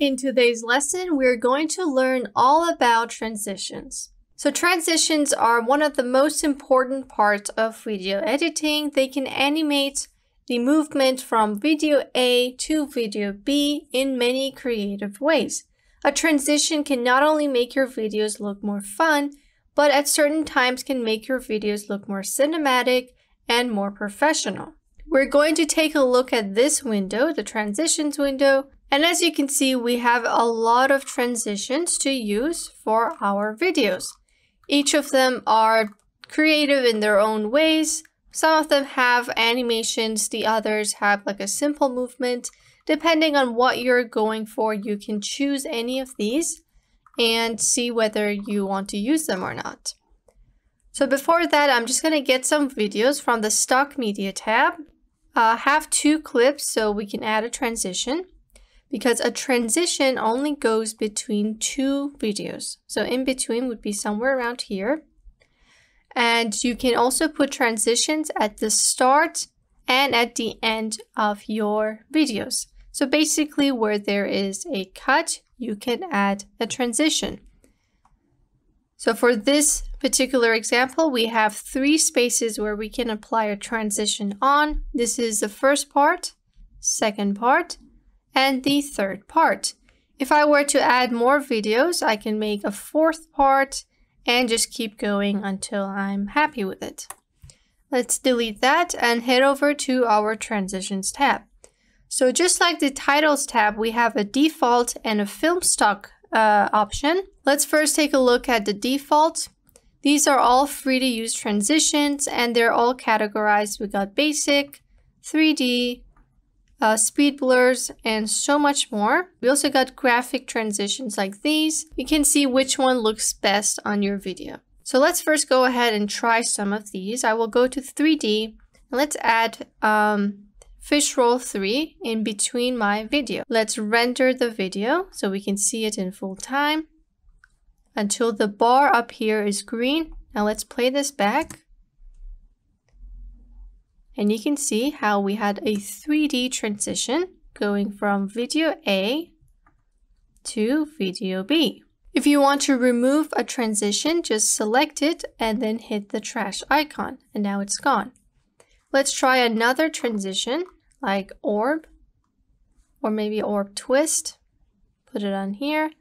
In today's lesson, we're going to learn all about transitions. So transitions are one of the most important parts of video editing. They can animate the movement from video A to video B in many creative ways. A transition can not only make your videos look more fun, but at certain times can make your videos look more cinematic and more professional. We're going to take a look at this window, the transitions window, and as you can see, we have a lot of transitions to use for our videos. Each of them are creative in their own ways. Some of them have animations, the others have like a simple movement. Depending on what you're going for, you can choose any of these and see whether you want to use them or not. So before that, I'm just going to get some videos from the stock media tab. I uh, have two clips so we can add a transition because a transition only goes between two videos. So in between would be somewhere around here. And you can also put transitions at the start and at the end of your videos. So basically where there is a cut, you can add a transition. So for this particular example, we have three spaces where we can apply a transition on. This is the first part, second part, and the third part. If I were to add more videos, I can make a fourth part and just keep going until I'm happy with it. Let's delete that and head over to our transitions tab. So just like the titles tab, we have a default and a Filmstock uh, option. Let's first take a look at the default. These are all free to use transitions and they're all categorized. We got basic, 3D, uh, speed blurs, and so much more. We also got graphic transitions like these. You can see which one looks best on your video. So let's first go ahead and try some of these. I will go to 3D and let's add um, fish roll 3 in between my video. Let's render the video so we can see it in full time until the bar up here is green. Now let's play this back. And you can see how we had a 3D transition going from video A to video B. If you want to remove a transition, just select it and then hit the trash icon and now it's gone. Let's try another transition like orb or maybe orb twist. Put it on here.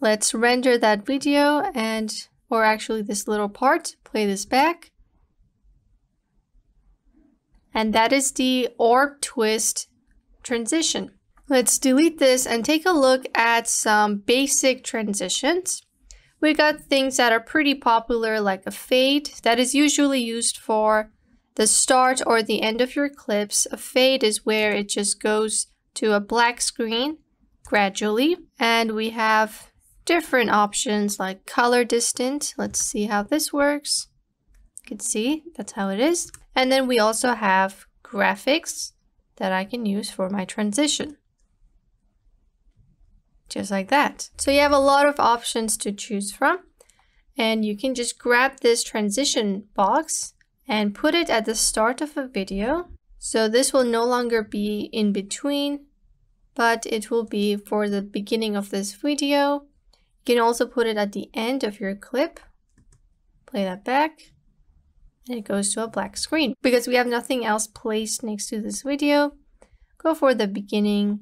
Let's render that video and or actually this little part, play this back. And that is the orb twist transition. Let's delete this and take a look at some basic transitions. We got things that are pretty popular like a fade that is usually used for the start or the end of your clips. A fade is where it just goes to a black screen gradually. And we have different options like color distant. Let's see how this works. You can see that's how it is. And then we also have graphics that I can use for my transition. Just like that. So you have a lot of options to choose from. And you can just grab this transition box and put it at the start of a video. So this will no longer be in between, but it will be for the beginning of this video. You can also put it at the end of your clip. Play that back and it goes to a black screen. Because we have nothing else placed next to this video, go for the beginning.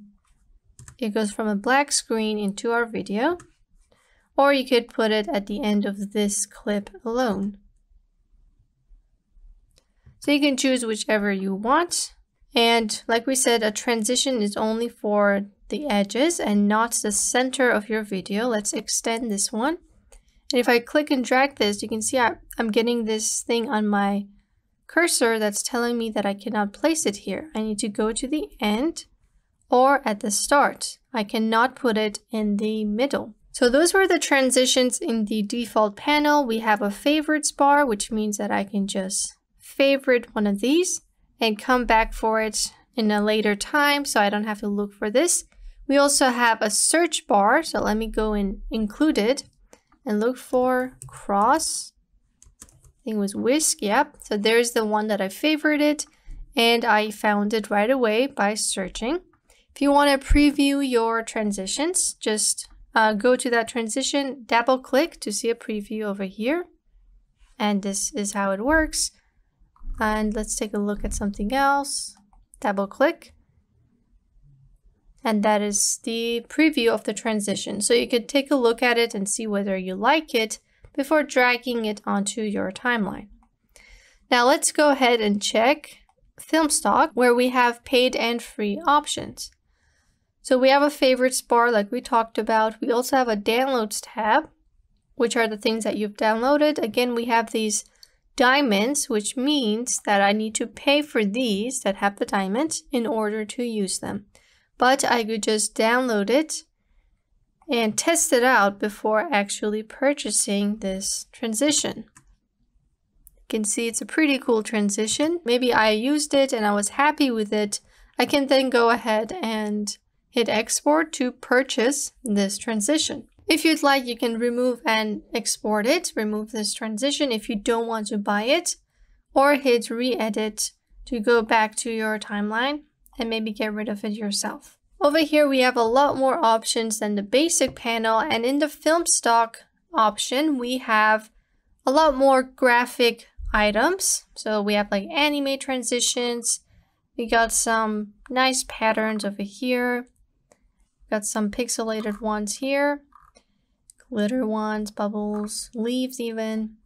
It goes from a black screen into our video. Or you could put it at the end of this clip alone. So you can choose whichever you want. And like we said, a transition is only for the edges and not the center of your video. Let's extend this one. And if I click and drag this, you can see I, I'm getting this thing on my cursor that's telling me that I cannot place it here. I need to go to the end or at the start. I cannot put it in the middle. So those were the transitions in the default panel. We have a favorites bar, which means that I can just favorite one of these and come back for it in a later time so I don't have to look for this. We also have a search bar, so let me go and include it and look for cross. I think it was whisk, yep. So there's the one that I favorited and I found it right away by searching. If you want to preview your transitions, just uh, go to that transition, double click to see a preview over here. And this is how it works. And let's take a look at something else. Double click. And that is the preview of the transition. So you could take a look at it and see whether you like it before dragging it onto your timeline. Now let's go ahead and check Filmstock where we have paid and free options. So we have a favorites bar like we talked about. We also have a downloads tab, which are the things that you've downloaded. Again, we have these diamonds, which means that I need to pay for these that have the diamonds in order to use them. But I could just download it and test it out before actually purchasing this transition. You can see it's a pretty cool transition. Maybe I used it and I was happy with it. I can then go ahead and hit export to purchase this transition. If you'd like, you can remove and export it, remove this transition if you don't want to buy it, or hit re-edit to go back to your timeline and maybe get rid of it yourself. Over here, we have a lot more options than the basic panel, and in the Filmstock option, we have a lot more graphic items. So we have like anime transitions, we got some nice patterns over here, got some pixelated ones here, glitter ones, bubbles, leaves even.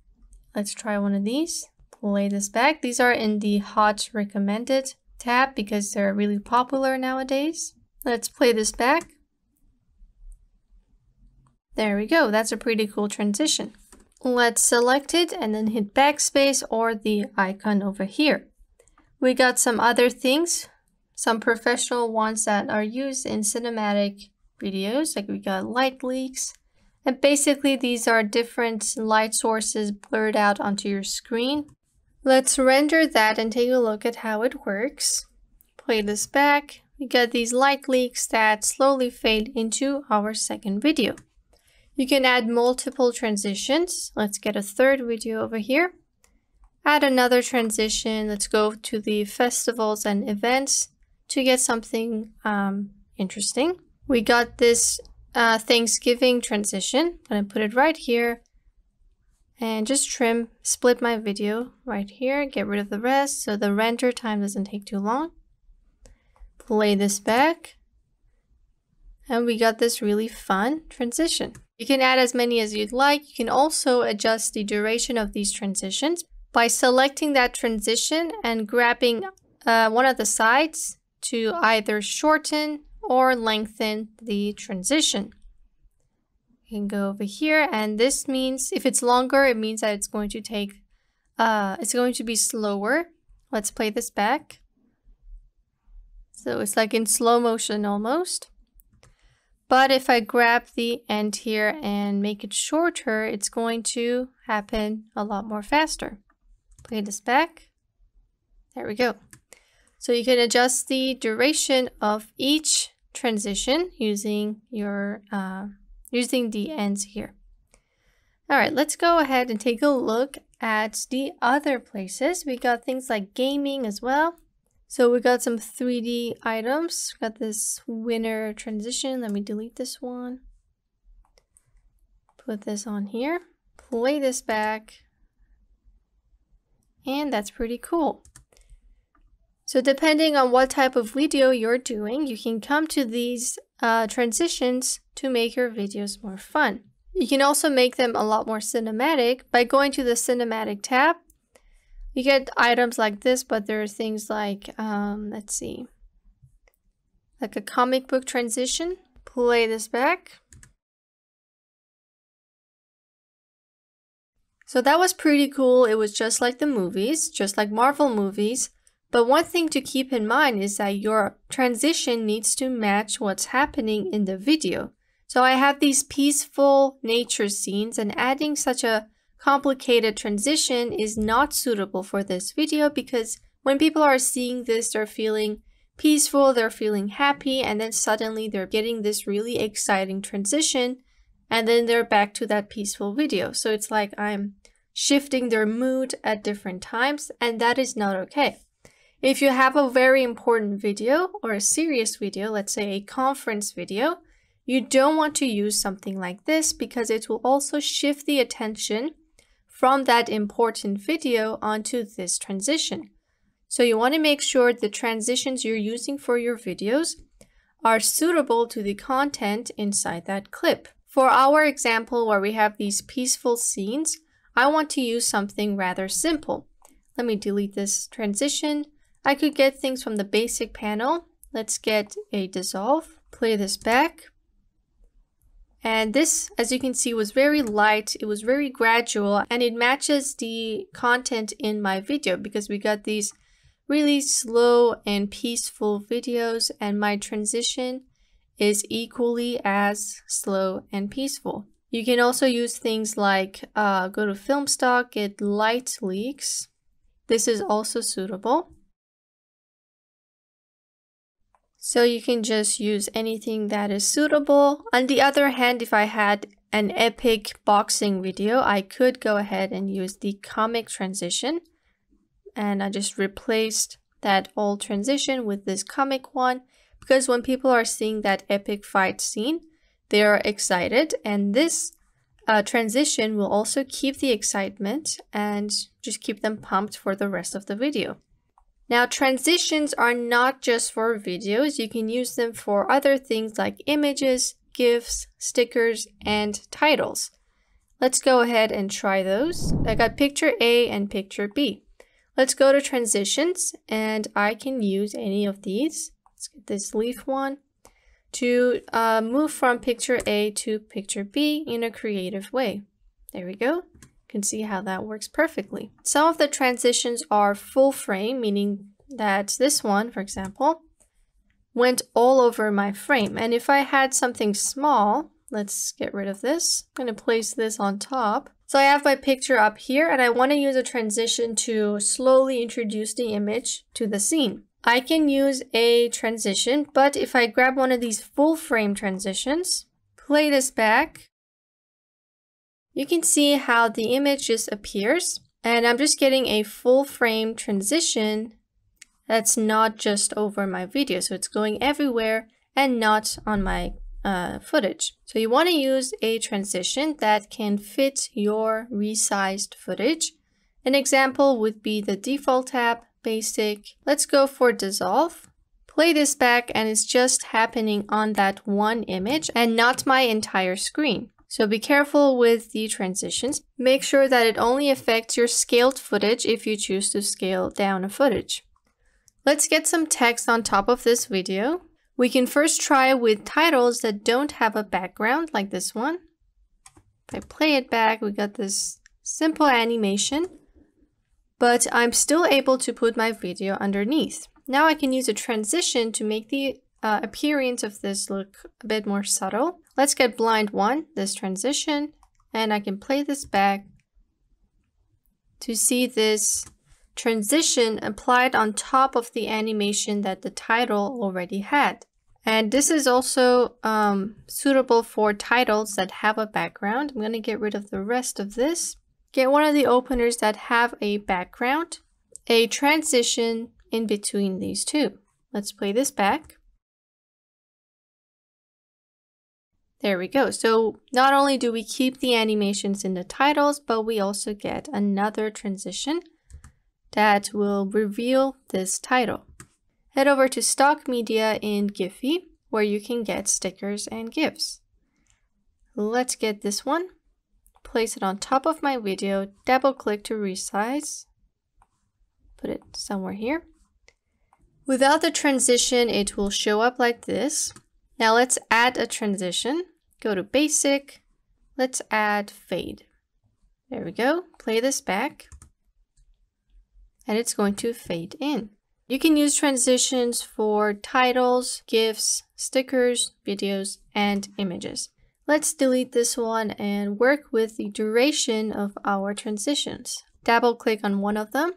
Let's try one of these. Play this back. These are in the hot recommended tab because they're really popular nowadays. Let's play this back. There we go. That's a pretty cool transition. Let's select it and then hit backspace or the icon over here. We got some other things, some professional ones that are used in cinematic videos, like we got light leaks, and basically these are different light sources blurred out onto your screen. Let's render that and take a look at how it works. Play this back. We get these light leaks that slowly fade into our second video. You can add multiple transitions. Let's get a third video over here. Add another transition. Let's go to the festivals and events to get something um, interesting. We got this uh, Thanksgiving transition. I'm going to put it right here and just trim, split my video right here, get rid of the rest so the render time doesn't take too long. Play this back and we got this really fun transition. You can add as many as you'd like. You can also adjust the duration of these transitions by selecting that transition and grabbing uh, one of the sides to either shorten or lengthen the transition. You can go over here and this means if it's longer, it means that it's going to take, uh, it's going to be slower. Let's play this back. So it's like in slow motion almost. But if I grab the end here and make it shorter, it's going to happen a lot more faster. Play this back. There we go. So you can adjust the duration of each transition using your uh, using the ends here. All right, let's go ahead and take a look at the other places. We got things like gaming as well. So we got some 3D items. We got this winner transition. Let me delete this one. Put this on here. Play this back. And that's pretty cool. So depending on what type of video you're doing, you can come to these uh, transitions to make your videos more fun. You can also make them a lot more cinematic by going to the cinematic tab. You get items like this, but there are things like, um, let's see, like a comic book transition. Play this back. So that was pretty cool. It was just like the movies, just like Marvel movies, but one thing to keep in mind is that your transition needs to match what's happening in the video. So I have these peaceful nature scenes and adding such a complicated transition is not suitable for this video because when people are seeing this, they're feeling peaceful, they're feeling happy, and then suddenly they're getting this really exciting transition and then they're back to that peaceful video. So it's like I'm shifting their mood at different times and that is not okay. If you have a very important video or a serious video, let's say a conference video, you don't want to use something like this because it will also shift the attention from that important video onto this transition. So you want to make sure the transitions you're using for your videos are suitable to the content inside that clip. For our example where we have these peaceful scenes, I want to use something rather simple. Let me delete this transition. I could get things from the basic panel. Let's get a dissolve, play this back. And this, as you can see, was very light. It was very gradual and it matches the content in my video because we got these really slow and peaceful videos and my transition is equally as slow and peaceful. You can also use things like uh, go to Filmstock, get light leaks. This is also suitable. So you can just use anything that is suitable. On the other hand, if I had an epic boxing video, I could go ahead and use the comic transition and I just replaced that old transition with this comic one because when people are seeing that epic fight scene, they are excited and this uh, transition will also keep the excitement and just keep them pumped for the rest of the video. Now transitions are not just for videos, you can use them for other things like images, GIFs, stickers, and titles. Let's go ahead and try those. I got picture A and picture B. Let's go to transitions and I can use any of these. Let's get this leaf one to uh, move from picture A to picture B in a creative way. There we go. Can see how that works perfectly. Some of the transitions are full frame, meaning that this one, for example, went all over my frame. And if I had something small, let's get rid of this. I'm to place this on top. So I have my picture up here and I want to use a transition to slowly introduce the image to the scene. I can use a transition, but if I grab one of these full frame transitions, play this back, you can see how the image just appears. And I'm just getting a full frame transition that's not just over my video. So it's going everywhere and not on my uh, footage. So you want to use a transition that can fit your resized footage. An example would be the default tab, basic. Let's go for dissolve. Play this back and it's just happening on that one image and not my entire screen. So be careful with the transitions. Make sure that it only affects your scaled footage if you choose to scale down a footage. Let's get some text on top of this video. We can first try with titles that don't have a background like this one. If I play it back, we got this simple animation, but I'm still able to put my video underneath. Now I can use a transition to make the uh, appearance of this look a bit more subtle. Let's get blind one, this transition, and I can play this back to see this transition applied on top of the animation that the title already had. And this is also um, suitable for titles that have a background. I'm going to get rid of the rest of this. Get one of the openers that have a background, a transition in between these two. Let's play this back. There we go. So not only do we keep the animations in the titles, but we also get another transition that will reveal this title head over to Stock Media in Giphy, where you can get stickers and GIFs. Let's get this one, place it on top of my video, double click to resize, put it somewhere here. Without the transition, it will show up like this. Now let's add a transition. Go to Basic. Let's add Fade. There we go. Play this back. And it's going to fade in. You can use transitions for titles, GIFs, stickers, videos, and images. Let's delete this one and work with the duration of our transitions. Double click on one of them.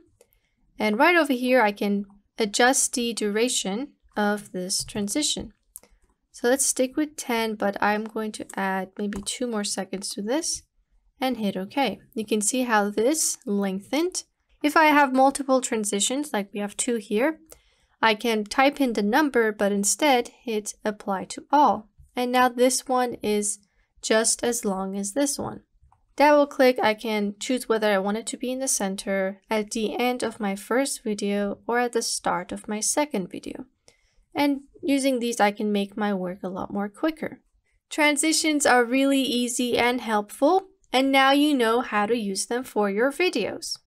And right over here, I can adjust the duration of this transition. So let's stick with 10, but I'm going to add maybe two more seconds to this and hit OK. You can see how this lengthened If I have multiple transitions, like we have two here, I can type in the number, but instead hit apply to all. And now this one is just as long as this one. Double click, I can choose whether I want it to be in the center, at the end of my first video, or at the start of my second video. And using these, I can make my work a lot more quicker. Transitions are really easy and helpful, and now you know how to use them for your videos.